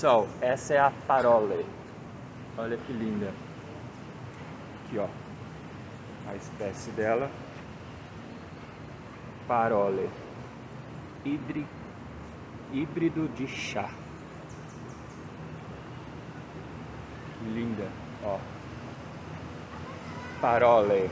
Pessoal, essa é a parole. Olha que linda. Aqui, ó. A espécie dela. Parole. Hidri... Híbrido de chá. Linda, ó. Parole.